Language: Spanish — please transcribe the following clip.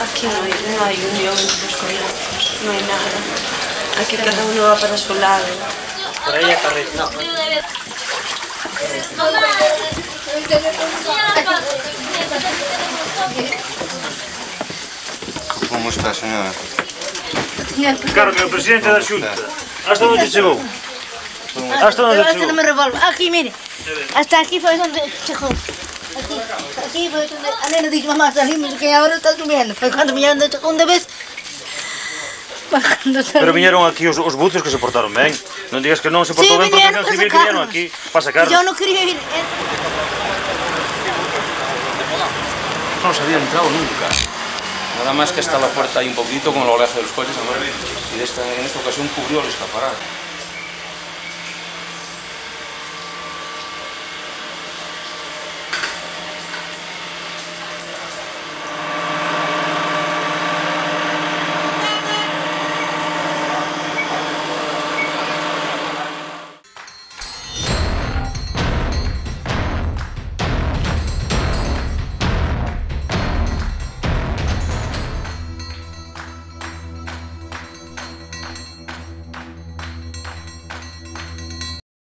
Aquí no hay, no hay unión entre los colegios, no hay nada. Aquí cada uno va para su lado. Por ahí. No. Como está, señora? Carmen, o presidente da Xunta. Hasta onde chegou? Hasta onde Hasta no me revolvo. Aquí, mire. Hasta aquí fue donde chicos. Aquí, aquí fue donde a nena dice mamá salimos que ahora está subiendo. Foi me viñeron de segunda vez. Pero viñeron aquí os, os buzos que se portaron ben. Non digas que non se portou sí, ben porque non civil que viñeron aquí para sacarnos. Yo non quería ir. Eh. Non se había entrado nunca. Nada más que está la puerta ahí un poquito con o oleaje de los coches. ¿no? Y de esta, en esta ocasión cubrió el escaparate.